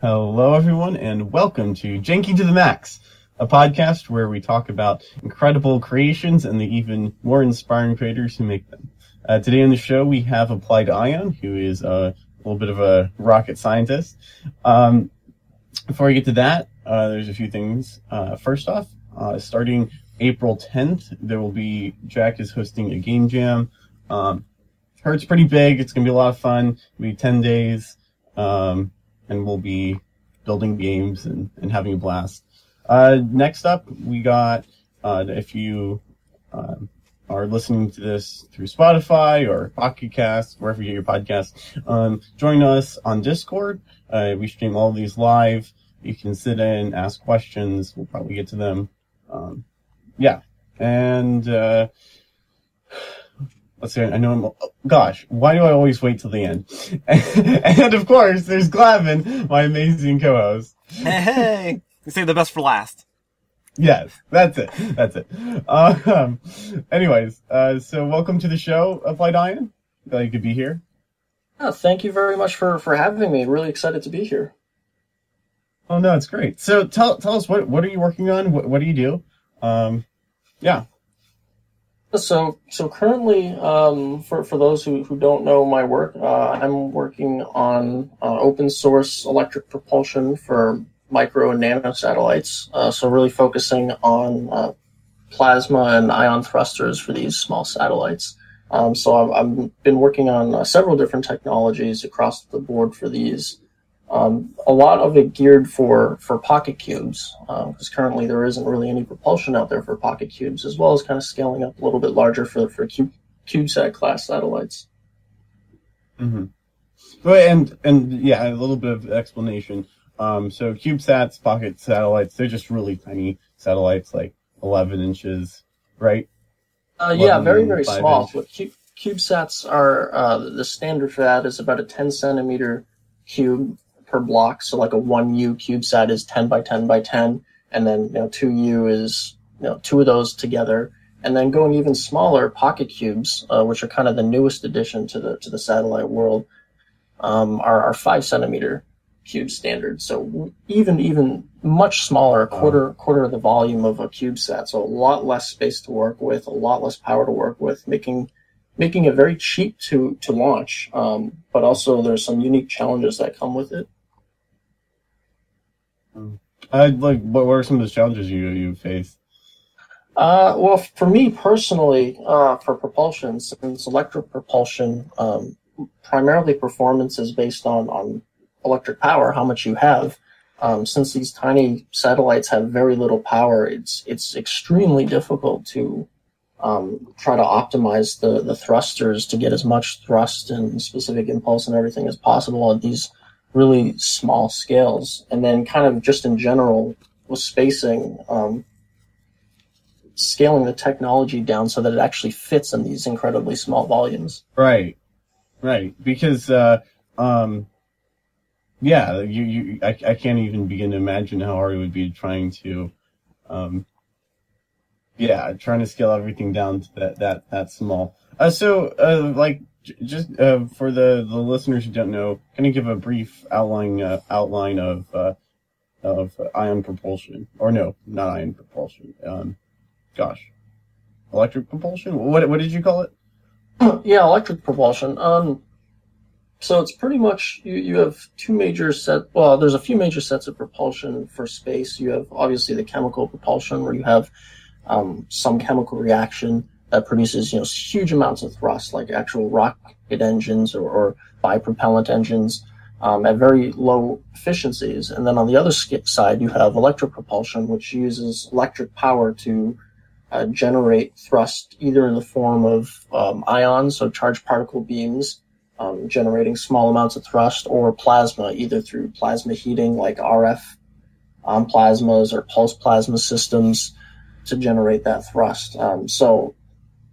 Hello, everyone, and welcome to Jaynky to the Max, a podcast where we talk about incredible creations and the even more inspiring creators who make them. Uh, today on the show, we have Applied Ion, who is a little bit of a rocket scientist. Um, before we get to that, uh, there's a few things. Uh, first off, uh, starting April 10th, there will be Jack is hosting a game jam. Um, heard it's pretty big. It's gonna be a lot of fun. It'll be 10 days. Um, and we'll be building games and, and having a blast. Uh, next up, we got, uh, if you, um, are listening to this through Spotify or Pocket Cast, wherever you get your podcast, um, join us on Discord. Uh, we stream all these live. You can sit in, ask questions. We'll probably get to them. Um, yeah. And, uh, let's see, I know I'm, oh, gosh, why do I always wait till the end? and of course, there's Glavin, my amazing co-host. Hey, hey! You say the best for last. Yes, that's it. That's it. Um, anyways, uh, so welcome to the show, Applied Ion. Glad you could be here. Oh, thank you very much for, for having me. Really excited to be here. Oh no, it's great. So tell tell us what what are you working on? What what do you do? Um, yeah. So, so currently, um, for for those who, who don't know my work, uh, I'm working on uh, open source electric propulsion for micro and nano satellites. Uh, so, really focusing on uh, plasma and ion thrusters for these small satellites. Um, so, I've, I've, been working on uh, several different technologies across the board for these. Um, a lot of it geared for, for pocket cubes, because uh, currently there isn't really any propulsion out there for pocket cubes, as well as kind of scaling up a little bit larger for, for cube, CubeSat class satellites. Mm-hmm. Well, and and yeah, a little bit of explanation. Um, so CubeSats, pocket satellites, they're just really tiny satellites, like 11 inches, right? Uh, yeah, very very small. What Cube, CubeSats are uh, the standard for that is about a 10 centimeter cube per block. So like a one U CubeSat is 10 by 10 by 10, and then you know two U is you know two of those together, and then going even smaller, pocket cubes, uh, which are kind of the newest addition to the to the satellite world, um, are, are five centimeter cube standard. So even even much smaller, a quarter quarter of the volume of a CubeSat. So a lot less space to work with, a lot less power to work with, making making it very cheap to to launch. Um, but also there's some unique challenges that come with it. Uh, like, what are some of the challenges you you face? Uh, well, for me personally, uh, for propulsion, since electric propulsion, um, primarily performance is based on, on electric power, how much you have. Um, since these tiny satellites have very little power, it's it's extremely difficult to um, try to optimize the, the thrusters to get as much thrust and specific impulse and everything as possible at these really small scales, and then kind of just in general with spacing, um, scaling the technology down so that it actually fits in these incredibly small volumes. Right, right. Because, uh, um, yeah, you, you, I, I can't even begin to imagine how hard it would be trying to, um, yeah, trying to scale everything down to that that that small. Uh, so, uh, like, just uh, for the, the listeners who don't know, can you give a brief outline uh, outline of uh, of ion propulsion, or no, not ion propulsion. Um, gosh, electric propulsion. What what did you call it? yeah, electric propulsion. Um, so it's pretty much you, you have two major set. Well, there's a few major sets of propulsion for space. You have obviously the chemical propulsion, where you have um, some chemical reaction that produces you know huge amounts of thrust, like actual rocket engines or, or bipropellant engines, um, at very low efficiencies. And then on the other skip side, you have electric propulsion, which uses electric power to uh, generate thrust either in the form of um, ions, so charged particle beams, um, generating small amounts of thrust, or plasma, either through plasma heating, like RF um, plasmas or pulse plasma systems, to generate that thrust. Um, so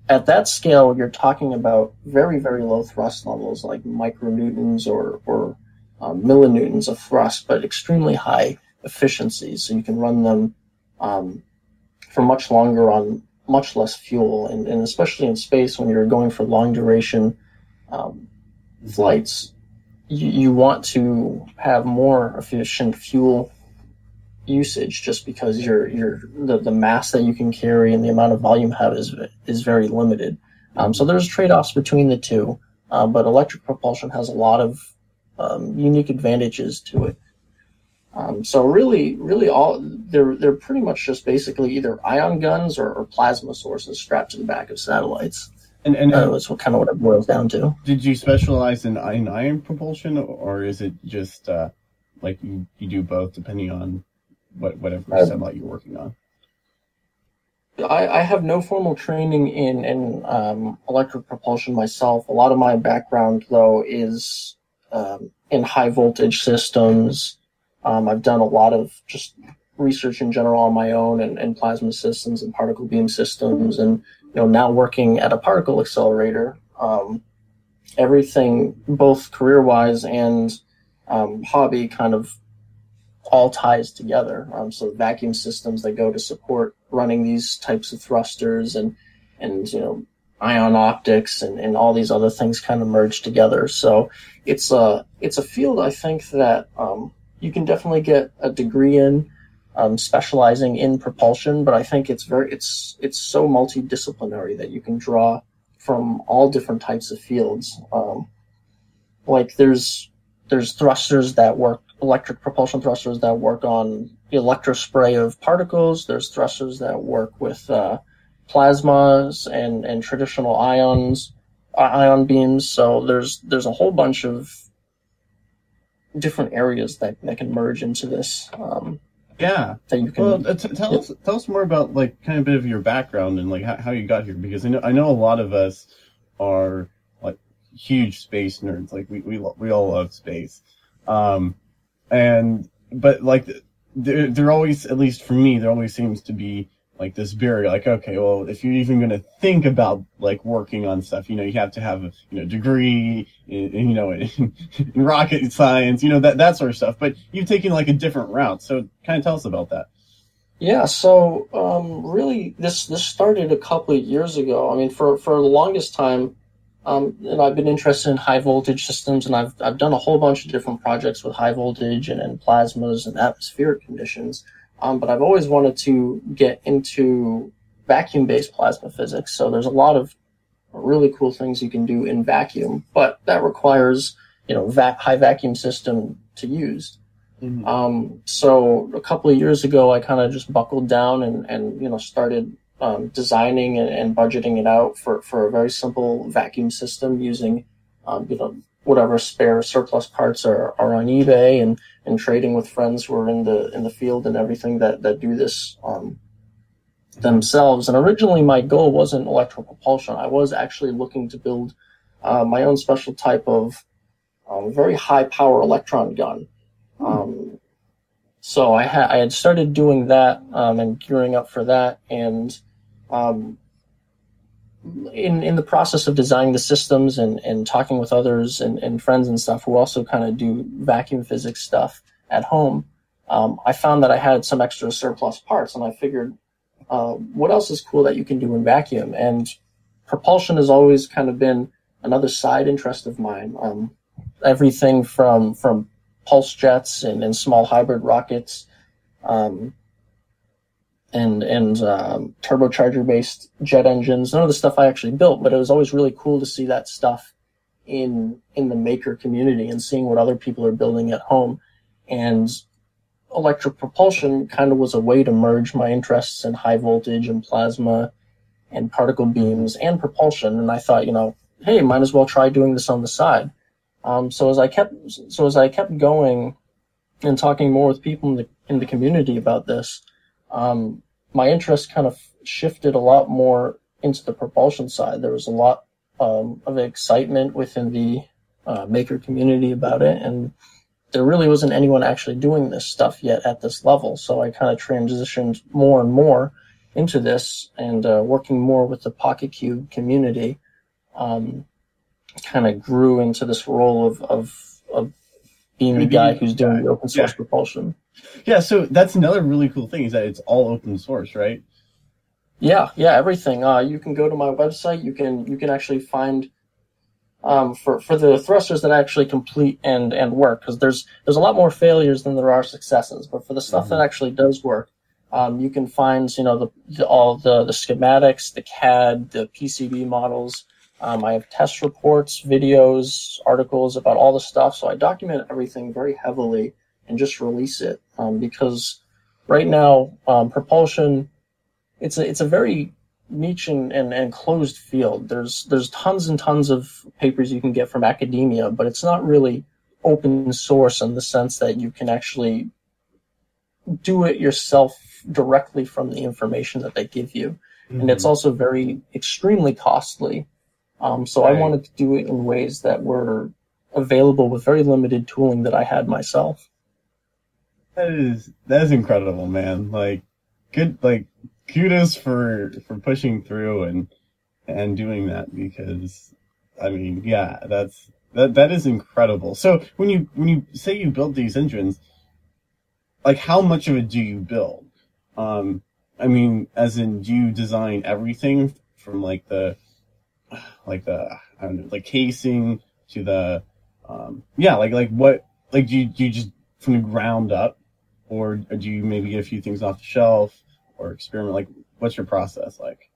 at that scale, you're talking about very, very low thrust levels, like micronewtons or, or um, millinewtons of thrust, but extremely high efficiencies. So you can run them um, for much longer on much less fuel. And, and, especially in space, when you're going for long duration um, flights, you, you want to have more efficient fuel usage just because your your the, the mass that you can carry and the amount of volume you have is is very limited. Um, so there's trade-offs between the two, uh, but electric propulsion has a lot of um, unique advantages to it. Um, so really, really all they're they're pretty much just basically either ion guns or, or plasma sources strapped to the back of satellites. And and Uh, that's what kind of what it boils down to. did you specialize in, in ion propulsion, or is it just uh, like you, you do both depending on what whatever Uh, satellite you're working on? I, I have no formal training in in um, electric propulsion myself. A lot of my background, though, is um, in high voltage systems. Um, I've done a lot of just research in general on my own, and, and plasma systems and particle beam systems, and you know now working at a particle accelerator. Um, everything, both career wise and um, hobby, kind of all ties together. Um, so vacuum systems that go to support running these types of thrusters and and you know ion optics and, and all these other things kind of merge together. So it's a it's a field I think that um, you can definitely get a degree in um, specializing in propulsion, but I think it's very it's it's so multidisciplinary that you can draw from all different types of fields. Um, like there's there's thrusters that work electric propulsion thrusters that work on the electrospray of particles. There's thrusters that work with uh, plasmas and, and traditional ions, uh, ion beams. So there's there's a whole bunch of different areas that, that can merge into this um, Yeah. that you can. Well, t- tell us tell us more about like kind of a bit of your background and like how, how you got here because I know I know a lot of us are like huge space nerds. Like we we we all love space, um, and but like there there always at least for me there always seems to be like this barrier. Like okay, well if you're even gonna think about like working on stuff, you know you have to have a you know degree in, in, you know in, in rocket science, you know that that sort of stuff. But you've taken like a different route, so kind of tell us about that. Yeah, so um, really, this this started a couple of years ago. I mean, for for the longest time, um, and I've been interested in high voltage systems, and I've I've done a whole bunch of different projects with high voltage and, and plasmas and atmospheric conditions. Um, but I've always wanted to get into vacuum based plasma physics. So there's a lot of really cool things you can do in vacuum, but that requires you know vac- high vacuum system to use. Um, so a couple of years ago, I kind of just buckled down and, and you know started um, designing and, and budgeting it out for, for a very simple vacuum system using um, you know whatever spare surplus parts are, are on eBay and, and trading with friends who are in the in the field and everything that, that do this um, themselves. And originally, my goal wasn't electrical propulsion. I was actually looking to build uh, my own special type of um, very high power electron gun. Um, so I had I had started doing that um, and gearing up for that, and um, in in the process of designing the systems and, and talking with others and, and friends and stuff who also kind of do vacuum physics stuff at home, um, I found that I had some extra surplus parts, and I figured, uh, what else is cool that you can do in vacuum? And propulsion has always kind of been another side interest of mine. Um, everything from from pulse jets and, and small hybrid rockets, um, and and um, turbocharger based jet engines. None of the stuff I actually built, but it was always really cool to see that stuff in in the maker community and seeing what other people are building at home. And electric propulsion kind of was a way to merge my interests in high voltage and plasma and particle beams and propulsion. And I thought, you know, hey, might as well try doing this on the side. Um, so as I kept so as I kept going and talking more with people in the in the community about this, um, my interest kind of shifted a lot more into the propulsion side. There was a lot um, of excitement within the uh, maker community about it, and there really wasn't anyone actually doing this stuff yet at this level. So I kind of transitioned more and more into this and uh, working more with the Pocket Cube community. Um, kind of grew into this role of of, of being the guy who's doing the open source Yeah. propulsion. Yeah, so that's another really cool thing is that it's all open source, right? Yeah, yeah, everything. Uh, you can go to my website. You can you can actually find um, for for the thrusters that actually complete and and work because there's there's a lot more failures than there are successes. But for the stuff that actually does work, um, you can find you know the, the all the the schematics, the CAD, the PCB models. Um, I have test reports, videos, articles about all the stuff. So I document everything very heavily and just release it um, because right now um, propulsion it's a it's a very niche and, and, and closed field. There's there's tons and tons of papers you can get from academia, but it's not really open source in the sense that you can actually do it yourself directly from the information that they give you. Mm-hmm. And it's mm-hmm. also very extremely costly. Um, so right. I wanted to do it in ways that were available with very limited tooling that I had myself. That is that is incredible, man. Like good like kudos for for pushing through and and doing that because I mean, yeah, that's that that is incredible. So when you when you say you build these engines, like how much of it do you build? Um, I mean, as in, do you design everything from like the like the I don't know, like casing to the um, yeah, like like what like do you do you just from the ground up, or do you maybe get a few things off the shelf? or experiment? Like, what's your process like?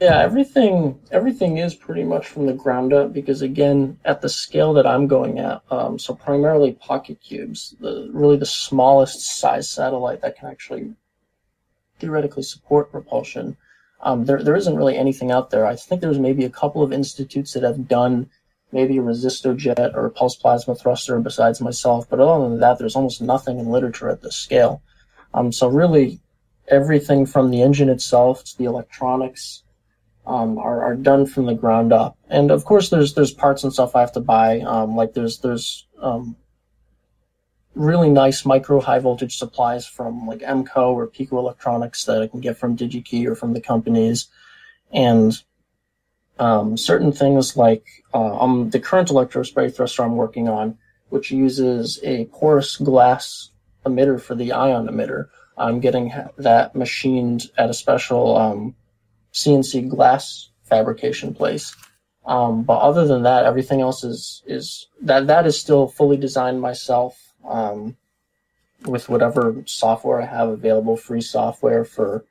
Yeah, everything everything is pretty much from the ground up because again, at the scale that I'm going at, um, so primarily pocket cubes, the really the smallest size satellite that can actually theoretically support propulsion. Um, there there isn't really anything out there. I think there's maybe a couple of institutes that have done maybe a resistojet or a pulse plasma thruster besides myself, but other than that, there's almost nothing in literature at this scale. Um, so really, everything from the engine itself to the electronics um, are, are done from the ground up. And of course, there's there's parts and stuff I have to buy. Um, like there's there's um, really nice micro high voltage supplies from like EMCO or Pico Electronics that I can get from DigiKey or from the companies, and um, certain things like uh, um, the current electrospray thruster I'm working on, which uses a porous glass emitter for the ion emitter. I'm getting that machined at a special um, CNC glass fabrication place. Um, but other than that, everything else is is that that is still fully designed myself um, with whatever software I have available, free software for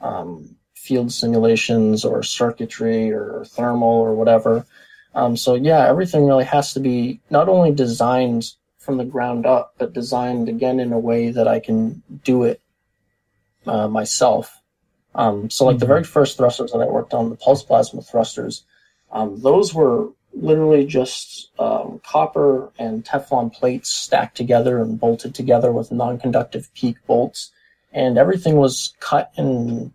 um, field simulations or circuitry or thermal or whatever. Um, so yeah, everything really has to be not only designed from the ground up, but designed again in a way that I can do it uh, myself. Um, so like mm-hmm. the very first thrusters that I worked on, the pulse plasma thrusters, um, those were literally just um, copper and Teflon plates stacked together and bolted together with non-conductive PEEK bolts, and everything was cut and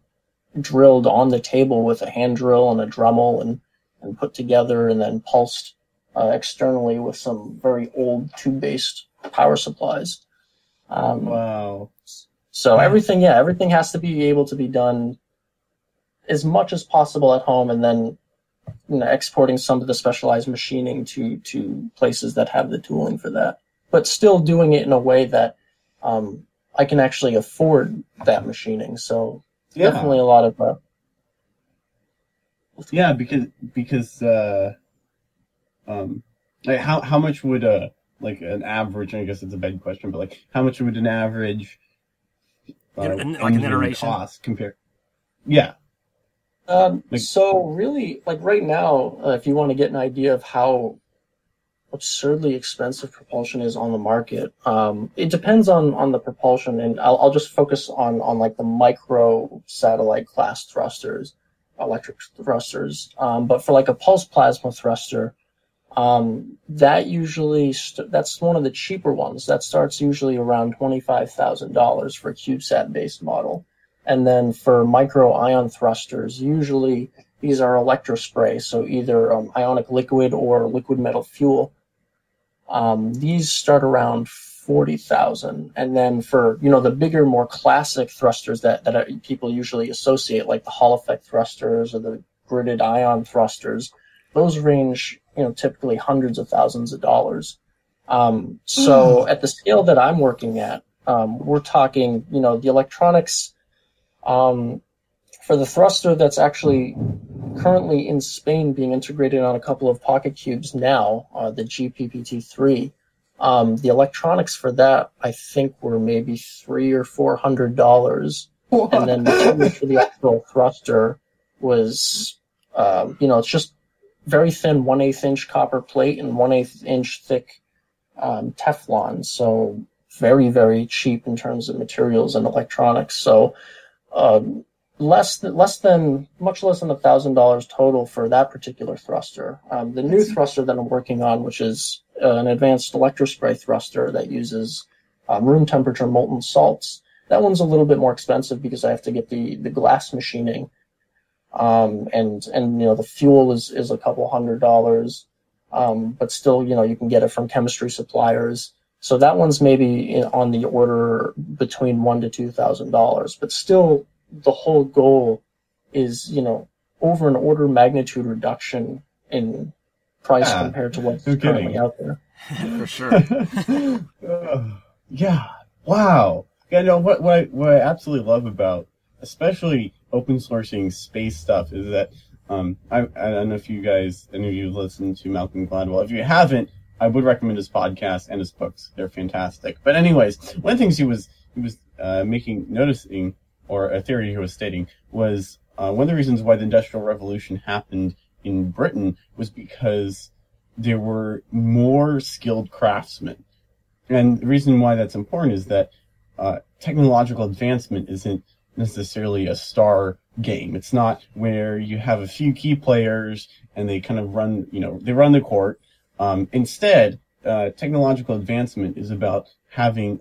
drilled on the table with a hand drill and a Dremel and and put together and then pulsed uh, externally with some very old tube-based power supplies. Um, wow. So everything, yeah, everything has to be able to be done as much as possible at home, and then you know, exporting some of the specialized machining to to places that have the tooling for that. But still doing it in a way that um, I can actually afford that machining. So yeah. definitely a lot of. Uh, yeah, because because uh, um, like how how much would a like an average? I guess it's a bad question, but like how much would an average uh, like an iteration cost compare. Yeah. Um, so really, like right now, uh, if you want to get an idea of how absurdly expensive propulsion is on the market, um, it depends on on the propulsion, and I'll, I'll just focus on on like the micro satellite class thrusters, electric thrusters. Um, but for like a pulse plasma thruster, um, that usually st- that's one of the cheaper ones. That starts usually around twenty five thousand dollars for a CubeSat based model, and then for micro ion thrusters, usually these are electrospray, so either um, ionic liquid or liquid metal fuel. Um, these start around forty thousand, and then for you know the bigger, more classic thrusters that that people usually associate, like the Hall effect thrusters or the gridded ion thrusters, those range you know typically hundreds of thousands of dollars. Um, so mm. at the scale that I'm working at, um, we're talking you know the electronics um, for the thruster that's actually currently in Spain being integrated on a couple of pocket cubes now, uh, the GPPT3. Um, the electronics for that, I think, were maybe three or four hundred dollars, and then the for the actual thruster was, um, you know, it's just very thin one eighth inch copper plate and one eighth inch thick um, Teflon. So very very cheap in terms of materials and electronics. So um, less than less than much less than a thousand dollars total for that particular thruster. Um, the new thruster that I'm working on, which is uh, an advanced electrospray thruster that uses um, room temperature molten salts, that one's a little bit more expensive because I have to get the the glass machining, um, and and you know the fuel is is a couple hundred dollars, um, but still you know you can get it from chemistry suppliers. So that one's maybe in, on the order between one to two thousand dollars, but still the whole goal is, you know, over an order magnitude reduction in price yeah, compared to what's currently out there. For sure. uh, yeah. Wow. Yeah, no, what, what I, what I absolutely love about, especially open sourcing space stuff is that, um, I, I don't know if you guys, any of you listened to Malcolm Gladwell. If you haven't, I would recommend his podcast and his books. They're fantastic. But anyways, one of the things he was, he was, uh, making, noticing or a theory he was stating, was uh, one of the reasons why the Industrial Revolution happened in Britain was because there were more skilled craftsmen. And the reason why that's important is that uh, technological advancement isn't necessarily a star game. It's not where you have a few key players and they kind of run, you know, they run the court. Um, instead, uh, technological advancement is about having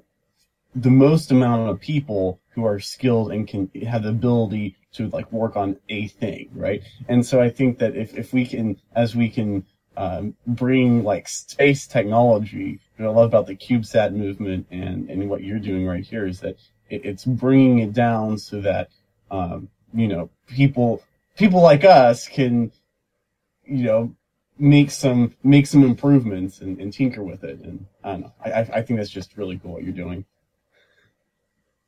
the most amount of people who are skilled and can have the ability to like work on a thing, right? And so I think that if, if we can, as we can um, bring like space technology, what I love about the CubeSat movement and, and what you're doing right here is that it, it's bringing it down so that, um, you know, people, people like us can, you know, make some, make some improvements and, and tinker with it. And I don't know. I, I think that's just really cool what you're doing.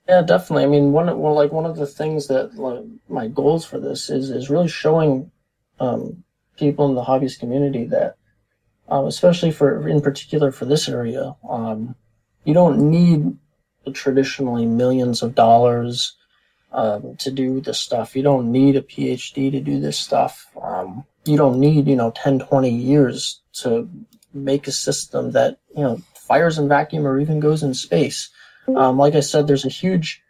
Yeah, definitely. I mean, one well, like one of the things that like, my goals for this is is really showing um, people in the hobbyist community that, um, especially for in particular for this area, um, you don't need traditionally millions of dollars um, to do this stuff. You don't need a PhD to do this stuff. You don't need you know 10, 20 years to make a system that you know fires in vacuum or even goes in space. Um, like I said, there's a huge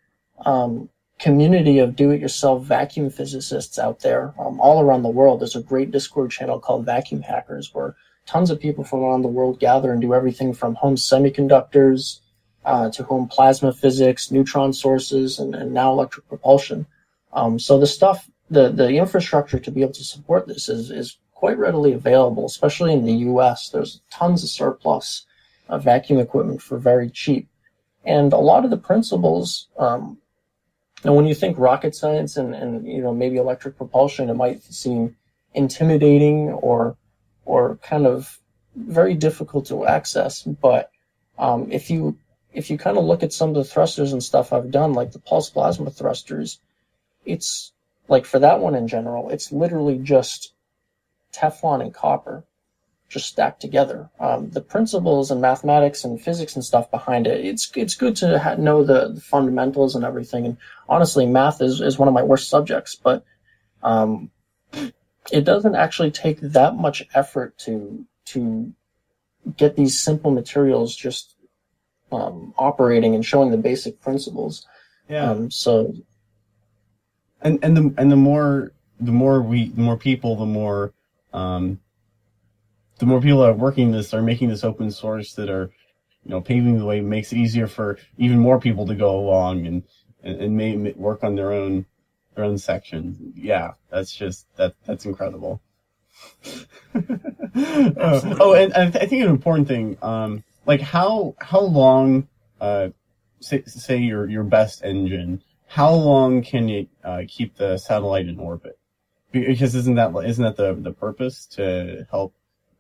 um, community of do-it-yourself vacuum physicists out there um, all around the world. There's a great Discord channel called Vacuum Hackers where tons of people from around the world gather and do everything from home semiconductors uh, to home plasma physics, neutron sources, and, and now electric propulsion. Um, so the stuff, the the infrastructure to be able to support this is is quite readily available, especially in the U.S. There's tons of surplus of vacuum equipment for very cheap. And a lot of the principles, um, and when you think rocket science and, and you know maybe electric propulsion, it might seem intimidating or or kind of very difficult to access. But um, if you if you kind of look at some of the thrusters and stuff I've done, like the pulse plasma thrusters, it's like for that one in general, it's literally just Teflon and copper just stacked together. Um, the principles and mathematics and physics and stuff behind it, it's it's good to ha- know the, the, fundamentals and everything. And honestly, math is, is one of my worst subjects, but um, it doesn't actually take that much effort to to get these simple materials just um, operating and showing the basic principles. Yeah. Um, so. And and the and the more the more we the more people the more um, the more people that are working this are making this open source that are, you know, paving the way makes it easier for even more people to go along and, and, and may, work on their own, their own section. Yeah, that's just, that, that's incredible. uh, oh, and, and I think an important thing, um, like how, how long, uh, say, say your, your best engine, how long can it, uh, keep the satellite in orbit? Because isn't that, isn't that the, the purpose to help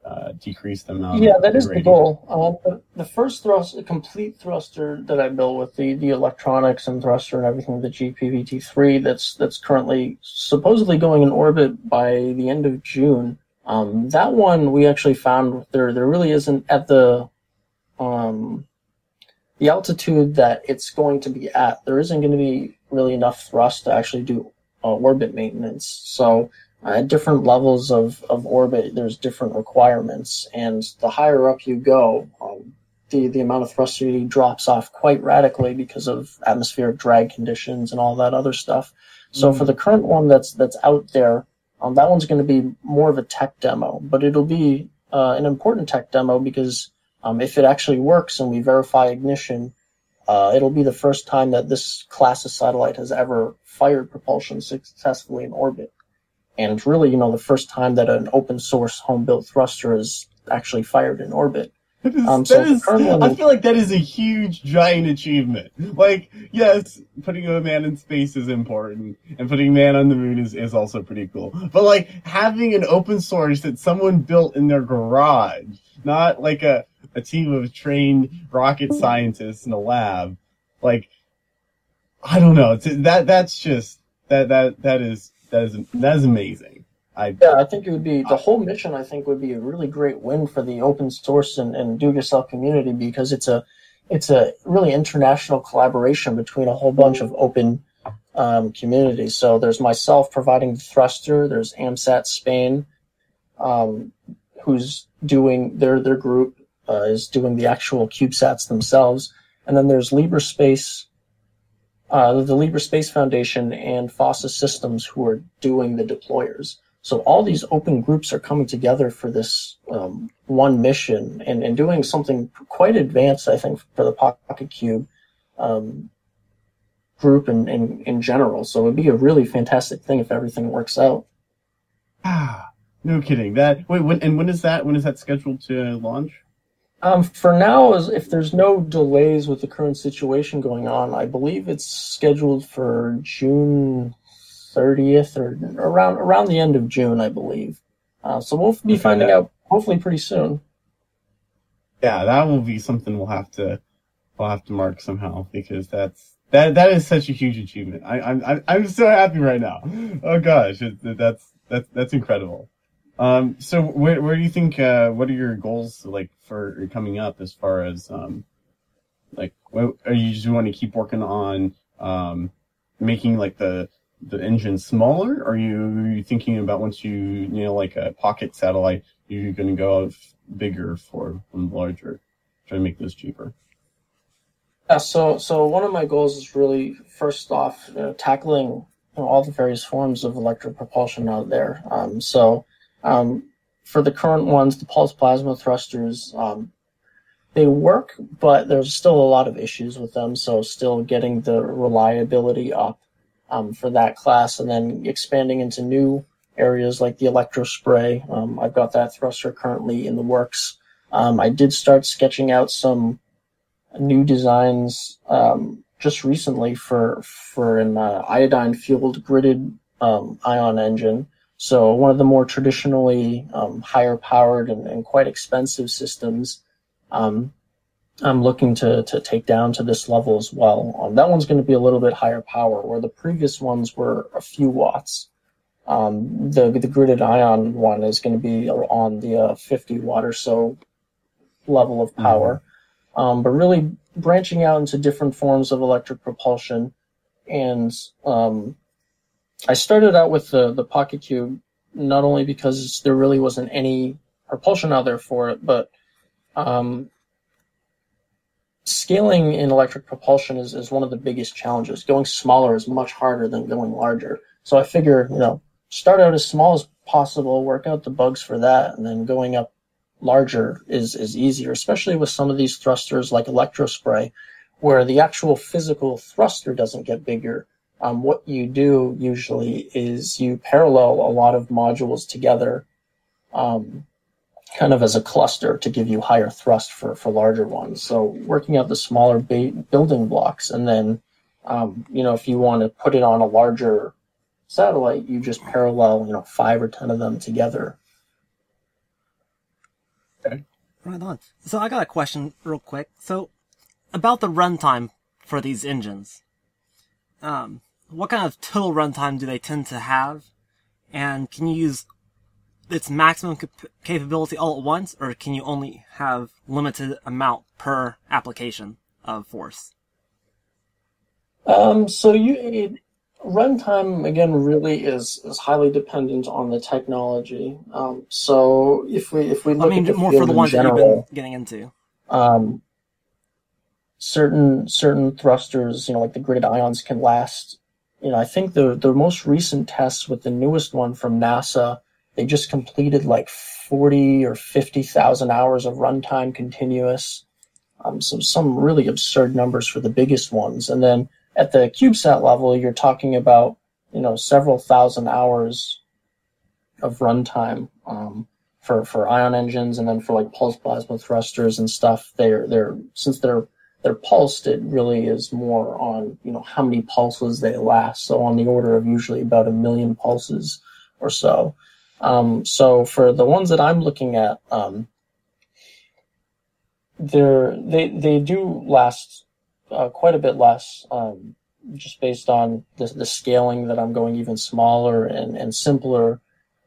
uh, decrease the amount. Yeah, that is the goal. Um, the, the, first thrust, the complete thruster that I built with the, the electronics and thruster and everything, the GPPT3, that's that's currently supposedly going in orbit by the end of June. Um, that one we actually found there there really isn't at the um, the altitude that it's going to be at. There isn't going to be really enough thrust to actually do uh, orbit maintenance. So uh, at different levels of, of orbit, there's different requirements, and the higher up you go, um, the, the amount of thrust you drops off quite radically because of atmospheric drag conditions and all that other stuff. So mm-hmm. for the current one that's that's out there, um, that one's going to be more of a tech demo, but it'll be uh, an important tech demo because um, if it actually works and we verify ignition, uh, it'll be the first time that this class of satellite has ever fired propulsion successfully in orbit. And it's really, you know, the first time that an open source home built thruster is actually fired in orbit. Is, um, so is, I feel like that is a huge, giant achievement. Like, yes, putting a man in space is important, and putting a man on the moon is, is also pretty cool. But like, having an open source that someone built in their garage, not like a, a team of trained rocket scientists in a lab, like, I don't know. that that's just that that that is that is that is amazing. I, yeah, I think it would be the whole mission. I think would be a really great win for the open source and, and do yourself community because it's a it's a really international collaboration between a whole bunch of open um, communities. So there's myself providing the thruster. There's AMSAT Spain, um, who's doing their their group uh, is doing the actual CubeSats themselves, and then there's LibreSpace uh, the Libre Space Foundation and FOSSA Systems who are doing the deployers. So all these open groups are coming together for this um, one mission and, and doing something quite advanced, I think, for the Pocket Cube um, group in, in, in general. So it'd be a really fantastic thing if everything works out. Ah, no kidding. That wait, when, and when is that? When is that scheduled to launch? Um, for now, if there's no delays with the current situation going on, I believe it's scheduled for June 30th or around around the end of June, I believe. Uh, so we'll be okay, finding that, out hopefully pretty soon. Yeah, that will be something we'll have to we'll have to mark somehow because that's that that is such a huge achievement. I, I'm I'm so happy right now. Oh gosh, that's that's that's incredible. Um, so where, where do you think, uh, what are your goals like for coming up as far as, um, like, what, are you just want to keep working on, um, making like the, the engine smaller? Or are you, are you thinking about once you, you know, like a pocket satellite, you're going to go out bigger for one larger, try to make those cheaper? Yeah, so so one of my goals is really first off uh, tackling you know, all the various forms of electric propulsion out there. Um, so um, for the current ones, the pulse plasma thrusters, um, they work, but there's still a lot of issues with them. So still getting the reliability up um, for that class, and then expanding into new areas like the electrospray. Um, I've got that thruster currently in the works. Um, I did start sketching out some new designs um, just recently for for an uh, iodine fueled gridded ion engine so one of the more traditionally um, higher powered and, and, quite expensive systems, um, I'm looking to, to take down to this level as well. Um, that one's going to be a little bit higher power, where the previous ones were a few watts. Um, the the gridded ion one is going to be on the uh, 50 watt or so level of power, mm-hmm. but really branching out into different forms of electric propulsion and um, I started out with the, the Pocket Cube not only because there really wasn't any propulsion out there for it, but um, scaling in electric propulsion is, is one of the biggest challenges. Going smaller is much harder than going larger. So I figure, you know, start out as small as possible, work out the bugs for that, and then going up larger is, is easier, especially with some of these thrusters like electrospray, where the actual physical thruster doesn't get bigger, um, what you do usually is you parallel a lot of modules together, um, kind of as a cluster to give you higher thrust for, for larger ones. So working out the smaller ba- building blocks, and then, um, you know, if you want to put it on a larger satellite, you just parallel, you know, five or ten of them together. Okay. Right on. So I got a question real quick. So about the runtime for these engines. Um, what kind of total runtime do they tend to have? And can you use its maximum cap- capability all at once, or can you only have limited amount per application of force? Um, so you it, runtime again really is is highly dependent on the technology. Um, so if we if we look I mean, at the more for the ones general, that you've been getting into. um, certain certain thrusters, you know, like the gridded ions, can last. You know, I think the the most recent tests with the newest one from NASA, they just completed like forty or fifty thousand hours of runtime continuous. Um, so some really absurd numbers for the biggest ones, and then at the CubeSat level, you're talking about you know several thousand hours of runtime um, for for ion engines, and then for like pulse plasma thrusters and stuff. They're they're since they're they're pulsed, it really is more on you know how many pulses they last. So on the order of usually about a million pulses or so. Um, so for the ones that I'm looking at, um, they're they they do last uh, quite a bit less, um, just based on the, the scaling that I'm going even smaller and, and simpler,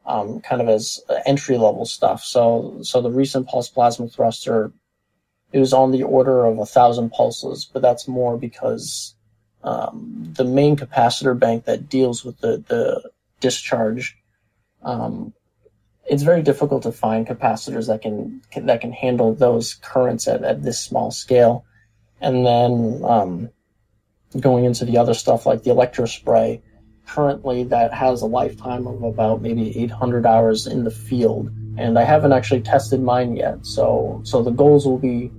um, kind of as entry level stuff. So, so the recent pulse plasma thruster, it was on the order of a thousand pulses, but that's more because um, the main capacitor bank that deals with the, the discharge, um, it's very difficult to find capacitors that can, can that can handle those currents at, at this small scale. And then um, going into the other stuff like the electrospray, currently that has a lifetime of about maybe 800 hours in the field, and I haven't actually tested mine yet. So so the goals will be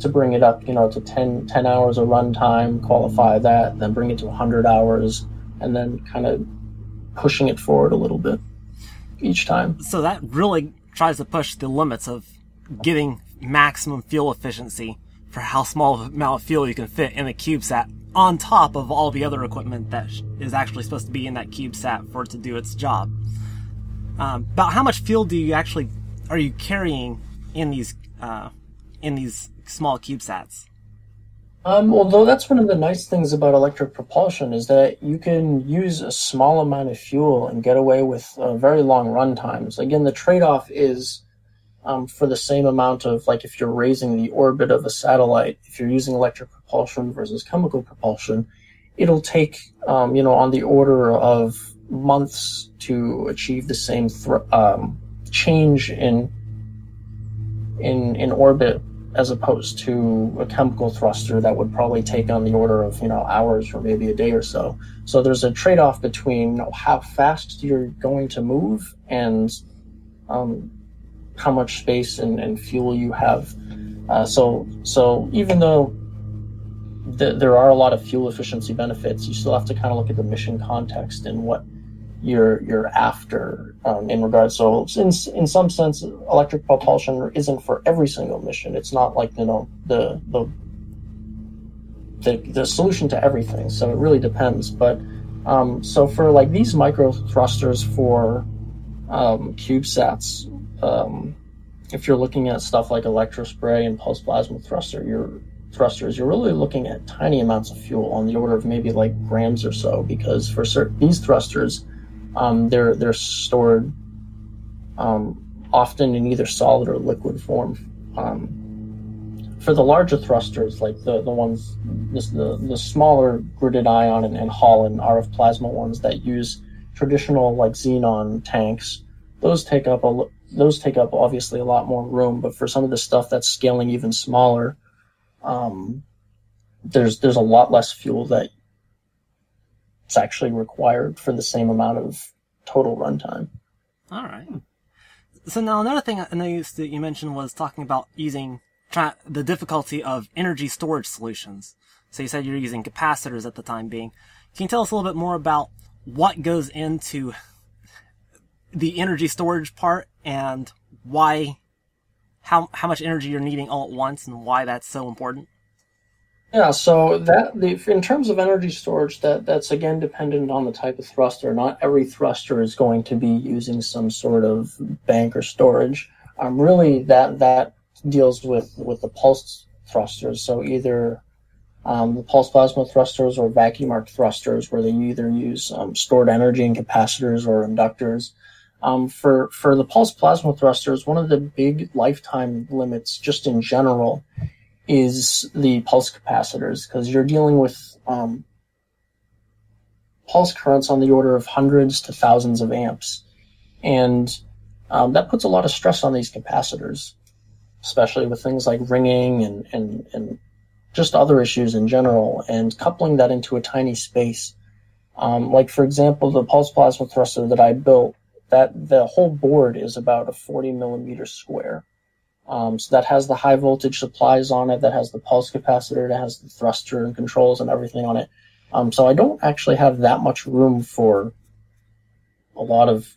to bring it up, you know, to 10, 10 hours of runtime, qualify that, then bring it to 100 hours, and then kind of pushing it forward a little bit each time. So that really tries to push the limits of getting maximum fuel efficiency for how small amount of fuel you can fit in a CubeSat on top of all the other equipment that is actually supposed to be in that CubeSat for it to do its job. Um, about how much fuel do you actually are you carrying in these uh, in these small CubeSats? Um, although that's one of the nice things about electric propulsion is that you can use a small amount of fuel and get away with uh, very long run times. Again, the trade-off is um, for the same amount of like if you're raising the orbit of a satellite, if you're using electric propulsion versus chemical propulsion, it'll take um, you know on the order of months to achieve the same thr- um, change in in in orbit as opposed to a chemical thruster that would probably take on the order of you know hours or maybe a day or so. So there's a trade-off between how fast you're going to move and um, how much space and, and fuel you have. Uh, so so even though th- there are a lot of fuel efficiency benefits, you still have to kind of look at the mission context and what you're you're after um, in regards. So in in some sense, electric propulsion isn't for every single mission. It's not like you know the the the, the solution to everything. So it really depends. But um, so for like these micro thrusters for um, CubeSats, um, if you're looking at stuff like electrospray and pulse plasma thruster, you're thrusters, you're really looking at tiny amounts of fuel on the order of maybe like grams or so, because for certain these thrusters, um, they're they're stored um, often in either solid or liquid form. Um, for the larger thrusters, like the the ones this, the the smaller gridded ion and, and Hall and RF plasma ones that use traditional like xenon tanks, those take up a those take up obviously a lot more room. But for some of the stuff that's scaling even smaller, um, there's there's a lot less fuel that it's actually required for the same amount of total runtime. All right. So now another thing I noticed that you mentioned was talking about using the difficulty of energy storage solutions. So you said you're using capacitors at the time being. Can you tell us a little bit more about what goes into the energy storage part and why, how how much energy you're needing all at once and why that's so important? Yeah, so that in terms of energy storage, that that's again dependent on the type of thruster. Not every thruster is going to be using some sort of bank or storage. Um, really, that that deals with with the pulse thrusters. So either um, the pulse plasma thrusters or vacuum arc thrusters, where they either use um, stored energy in capacitors or inductors. Um, for for the pulse plasma thrusters, one of the big lifetime limits, just in general, is the pulse capacitors because you're dealing with um, pulse currents on the order of hundreds to thousands of amps, and um, that puts a lot of stress on these capacitors, especially with things like ringing and and and just other issues in general, and coupling that into a tiny space. Um, like for example, the pulse plasma thruster that I built, that the whole board is about a 40 millimeter square. Um, so that has the high voltage supplies on it, that has the pulse capacitor, that has the thruster and controls and everything on it. Um, so I don't actually have that much room for a lot of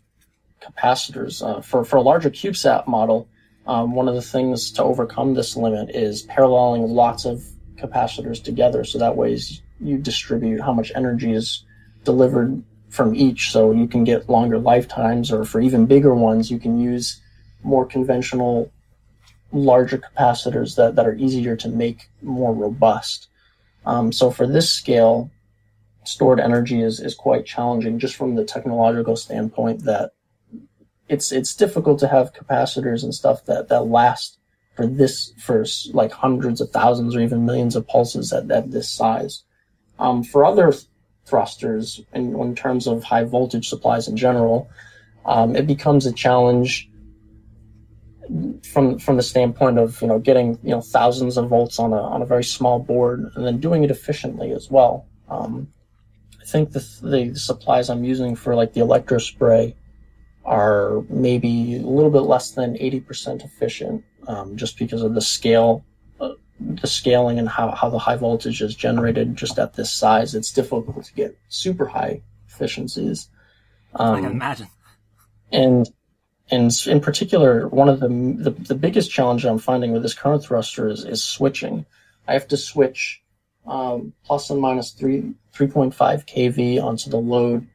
capacitors. Uh, for, for a larger CubeSat model, um, one of the things to overcome this limit is paralleling lots of capacitors together. So that way you distribute how much energy is delivered from each. So you can get longer lifetimes, or for even bigger ones, you can use more conventional, larger capacitors that, that are easier to make more robust. Um, so for this scale, stored energy is, is quite challenging just from the technological standpoint that it's it's difficult to have capacitors and stuff that, that last for this for like hundreds of thousands or even millions of pulses at, at this size. Um, for other thrusters, in, in terms of high voltage supplies in general, um, it becomes a challenge from from the standpoint of you know getting you know thousands of volts on a on a very small board and then doing it efficiently as well. Um, I think the the supplies I'm using for like the electro spray are maybe a little bit less than 80% efficient um, just because of the scale, uh, the scaling and how, how the high voltage is generated just at this size. It's difficult to get super high efficiencies. Um, I can imagine. And and in particular, one of the, the, the biggest challenge I'm finding with this current thruster is, is switching. I have to switch um, plus and minus three 3.5 kV onto the load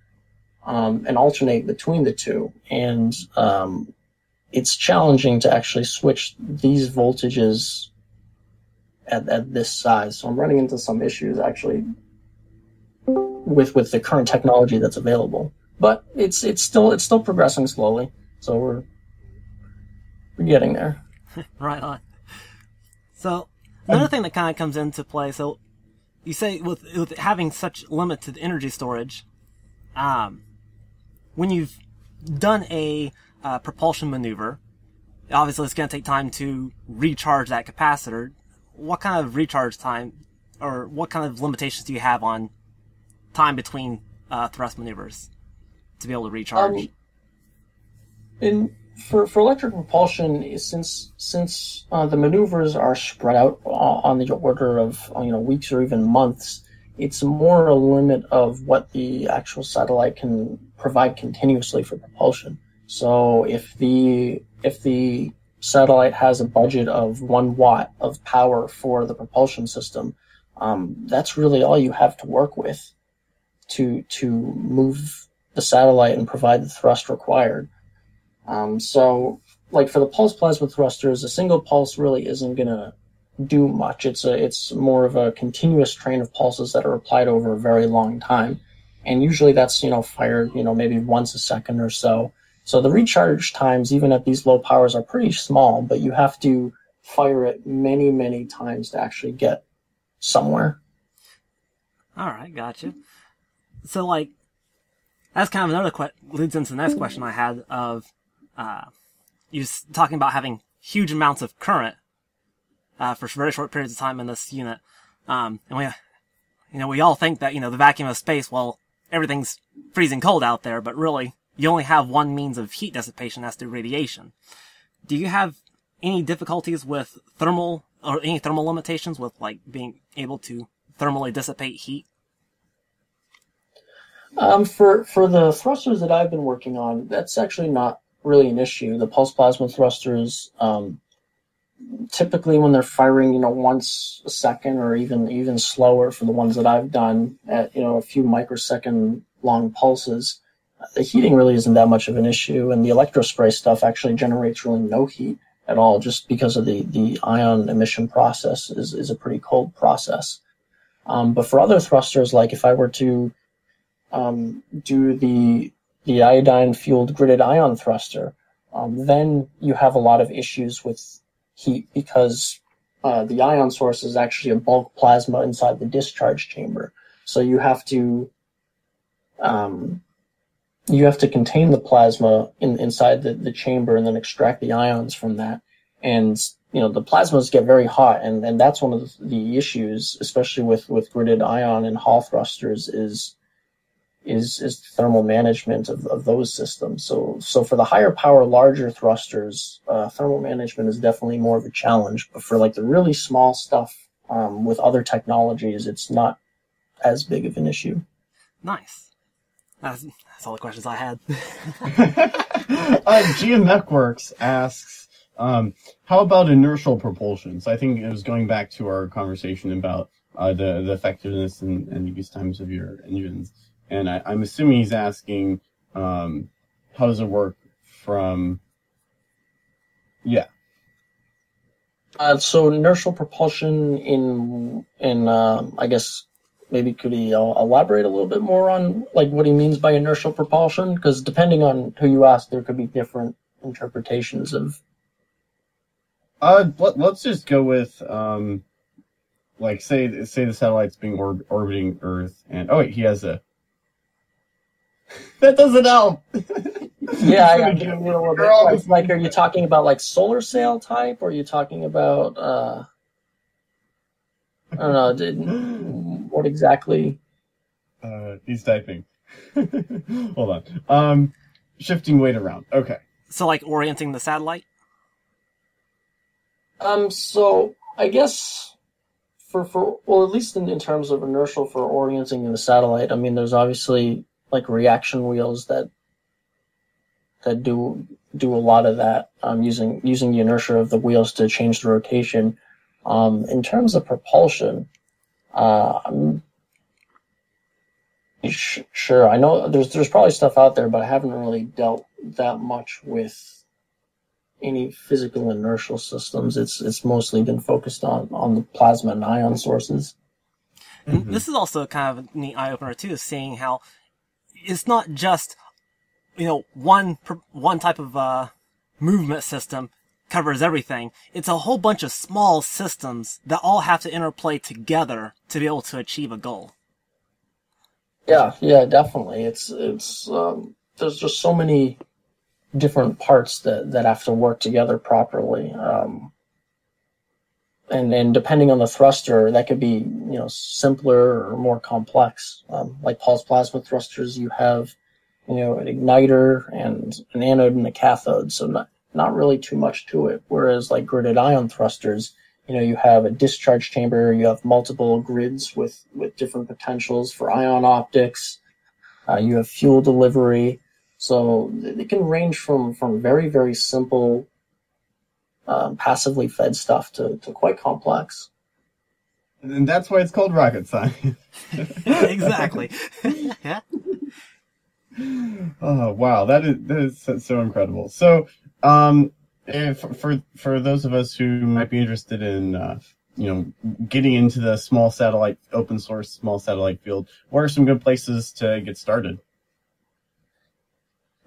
um, and alternate between the two. And um, it's challenging to actually switch these voltages at, at this size. So I'm running into some issues actually with with the current technology that's available. But it's it's still it's still progressing slowly. So we're we're getting there. right on. So another thing that kind of comes into play. So you say with with having such limited energy storage, um, when you've done a uh, propulsion maneuver, obviously it's going to take time to recharge that capacitor. What kind of recharge time, or what kind of limitations do you have on time between uh, thrust maneuvers to be able to recharge? Um, in for, for electric propulsion, since since uh, the maneuvers are spread out on the order of you know weeks or even months, it's more a limit of what the actual satellite can provide continuously for propulsion. So if the if the satellite has a budget of one watt of power for the propulsion system, um, that's really all you have to work with to to move the satellite and provide the thrust required. Um, so, like for the pulse plasma thrusters, a single pulse really isn't gonna do much. It's a it's more of a continuous train of pulses that are applied over a very long time, and usually that's you know fired you know maybe once a second or so. So the recharge times, even at these low powers, are pretty small, but you have to fire it many many times to actually get somewhere. All right, gotcha. So like that's kind of another leads into the next question I had of uh, you talking about having huge amounts of current uh, for very short periods of time in this unit. Um, and we, you know, we all think that, you know, the vacuum of space, well, everything's freezing cold out there, but really, you only have one means of heat dissipation, that's through radiation. Do you have any difficulties with thermal, or any thermal limitations with, like, being able to thermally dissipate heat? Um, for, for the thrusters that I've been working on, that's actually not really an issue. The pulse plasma thrusters, um, typically when they're firing, you know, once a second or even even slower for the ones that I've done at you know a few microsecond long pulses, the heating really isn't that much of an issue, and the electrospray stuff actually generates really no heat. at all, just because of the, the ion emission process is, is a pretty cold process. Um, but for other thrusters, like if I were to um, do the the iodine fueled gridded ion thruster, um, then you have a lot of issues with heat because uh, the ion source is actually a bulk plasma inside the discharge chamber. So you have to um, you have to contain the plasma in, inside the, the chamber and then extract the ions from that. And you know the plasmas get very hot, and, and that's one of the issues, especially with with gridded ion and Hall thrusters, is is is thermal management of, of those systems. So so for the higher power, larger thrusters, uh, thermal management is definitely more of a challenge. But for like the really small stuff um, with other technologies, it's not as big of an issue. Nice. That's, that's all the questions I had. uh, GMechWorks asks, um, how about inertial propulsions? I think it was going back to our conversation about uh, the, the effectiveness and, and use times of your engines. And I, am assuming he's asking, um, how does it work from, yeah. Uh, so inertial propulsion in, in, uh, I guess, maybe could he uh, elaborate a little bit more on like what he means by inertial propulsion? Because depending on who you ask, there could be different interpretations of. Uh, let, us just go with um, like say say the satellite's being or- orbiting Earth, and oh wait, he has a. that doesn't help. yeah, I, I get a little bit. Like, like, are you talking about like solar sail type, or are you talking about? uh I don't know. Did, what exactly? Uh, he's typing. Hold on. Um, shifting weight around. Okay. So, like orienting the satellite. Um. So I guess for for well, at least in, in terms of inertial for orienting the satellite, I mean, there's obviously like reaction wheels that that do do a lot of that. Um, using using the inertia of the wheels to change the rotation. Um, in terms of propulsion, uh, I'm sure I know there's there's probably stuff out there, but I haven't really dealt that much with any physical inertial systems. It's it's mostly been focused on on the plasma and ion sources. Mm-hmm. This is also kind of a neat eye opener too, seeing how it's not just you know one one type of uh, movement system covers everything. It's a whole bunch of small systems that all have to interplay together to be able to achieve a goal. Yeah, yeah, definitely. It's it's um, there's just so many different parts that that have to work together properly. Um, and and depending on the thruster, that could be you know simpler or more complex. Um, like pulse plasma thrusters, you have you know an igniter and an anode and a cathode. So not not really too much to it. Whereas like gridded ion thrusters, you know, you have a discharge chamber, you have multiple grids with, with different potentials for ion optics, uh, you have fuel delivery. So it can range from, from very, very simple, um, passively fed stuff to, to quite complex. And that's why it's called rocket science. exactly. yeah. Oh wow, that is that is so incredible. So um, if, for for those of us who might be interested in uh, you know getting into the small satellite open source small satellite field, what are some good places to get started?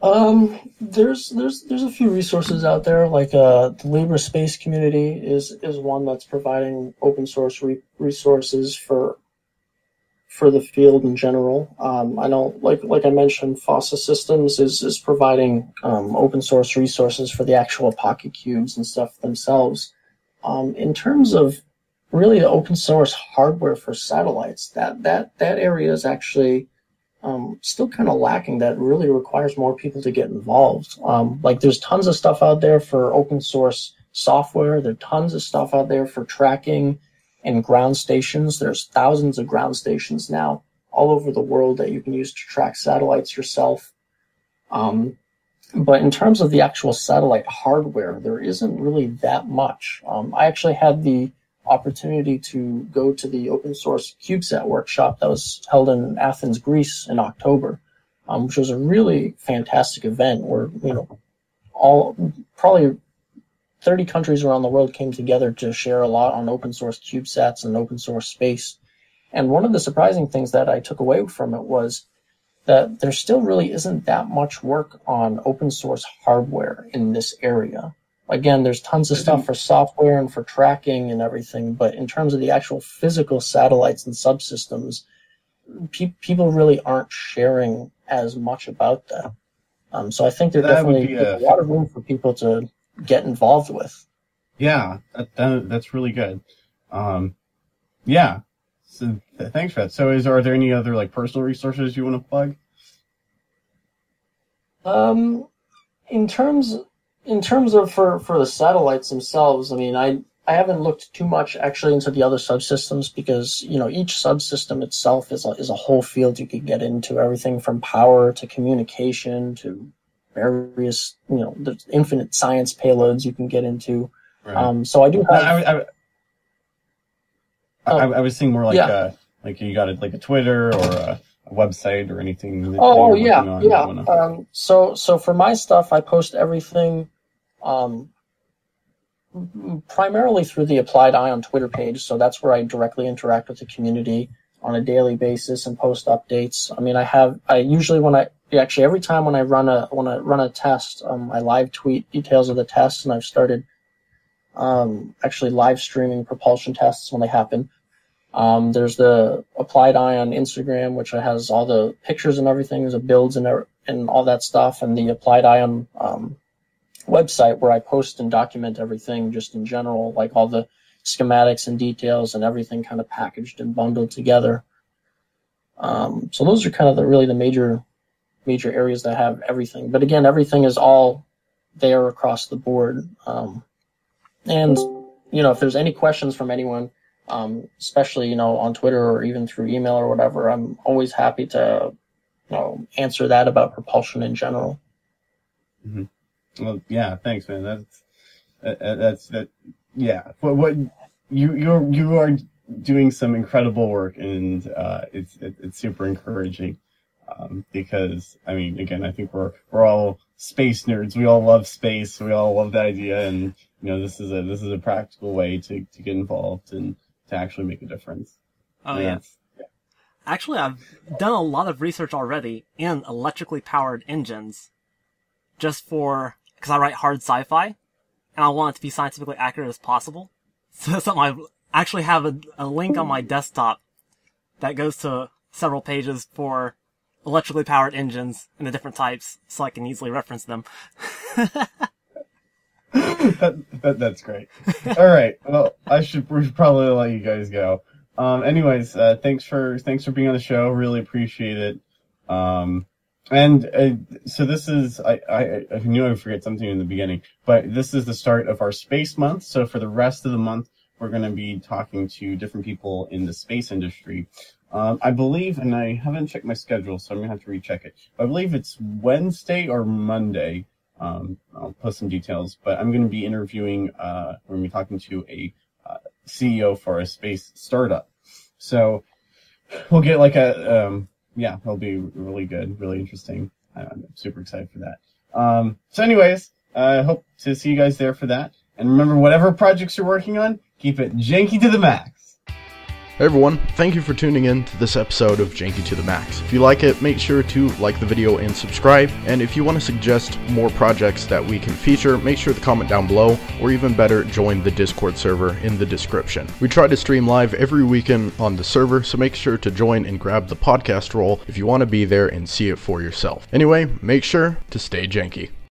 Um, there's there's there's a few resources out there. Like uh, the Libre Space community is is one that's providing open source re- resources for for the field in general. Um, I know, like like I mentioned, FOSSA Systems is is providing um, open source resources for the actual PocketQubes and stuff themselves. Um, in terms of really open source hardware for satellites, that that that area is actually um, still kind of lacking. That really requires more people to get involved. Um, like there's tons of stuff out there for open source software. There's tons of stuff out there for tracking and ground stations. There's thousands of ground stations now all over the world that you can use to track satellites yourself. Um, but in terms of the actual satellite hardware, there isn't really that much. Um, I actually had the opportunity to go to the open source CubeSat workshop that was held in Athens, Greece in October, um, which was a really fantastic event where, you know, all probably 30 countries around the world came together to share a lot on open source CubeSats and open source space. And one of the surprising things that I took away from it was that there still really isn't that much work on open source hardware in this area. Again, there's tons of stuff for software and for tracking and everything, but in terms of the actual physical satellites and subsystems, pe- people really aren't sharing as much about that. Um, so I think there That definitely a- a lot of room for people to get involved with. Yeah, that, that, that's really good. Um, yeah. So th- thanks for that. So, is are there any other like personal resources you want to plug? Um, in terms in terms of for for the satellites themselves, I mean, I I haven't looked too much actually into the other subsystems because you know each subsystem itself is a, is a whole field you could get into everything from power to communication to various you know there's infinite science payloads you can get into. Right. Um, so I do have I, I, I, I was thinking more like Yeah. uh, like you got it like a Twitter or a, a website or anything. Oh yeah, on yeah. Um, so so for my stuff, I post everything, um, primarily through the Applied Ion Twitter page. So that's where I directly interact with the community on a daily basis and post updates. I mean, I have I usually when I actually every time when I run a when I run a test, um, I live tweet details of the test, and I've started um, actually live streaming propulsion tests when they happen. Um, there's the Applied Ion Instagram, which has all the pictures and everything, the builds and and all that stuff, and the Applied Ion um, website where I post and document everything just in general, like all the schematics and details and everything kind of packaged and bundled together. Um, so those are kind of the really the major major areas that have everything. But again, everything is all there across the board. Um, and you know, if there's any questions from anyone, um, especially you know on Twitter or even through email or whatever, I'm always happy to you know answer that about propulsion in general. Well, yeah, thanks, man. That's that, that- that's that. Yeah, what what you you're you are doing some incredible work, and uh, it's it, it's super encouraging. Um, because I mean, again, I think we're we're all space nerds. We all love space. We all love the idea, and you know, this is a this is a practical way to to get involved and to actually make a difference. Oh And yeah. that's- Actually, I've done a lot of research already in electrically powered engines, just for because I write hard sci-fi, and I want it to be scientifically accurate as possible. So that's something I actually have a, a link on my desktop that goes to several pages for electrically powered engines and the different types, so I can easily reference them. that, that that's great. All right. Well, I should we should probably let you guys go. Um, anyways, uh, thanks for thanks for being on the show. Really appreciate it. Um, and uh, so this is I, I I knew I would forget something in the beginning, but this is the start of our space month. So for the rest of the month, we're going to be talking to different people in the space industry. Um, I believe, and I haven't checked my schedule, so I'm gonna have to recheck it. I believe it's Wednesday or Monday. Um, I'll post some details, but I'm going to be interviewing. Uh, we're going to be talking to a uh, CEO for a space startup. So we'll get like a um, yeah, it'll be really good, really interesting. I'm super excited for that. Um, so, anyways, I hope to see you guys there for that. And remember, whatever projects you're working on, keep it janky to the max. Hey everyone, thank you for tuning in to this episode of Jaynky to the Max. If you like it, make sure to like the video and subscribe. And if you want to suggest more projects that we can feature, make sure to comment down below, or even better, join the Discord server in the description. We try to stream live every weekend on the server, so make sure to join and grab the podcast role if you want to be there and see it for yourself. Anyway, make sure to stay janky.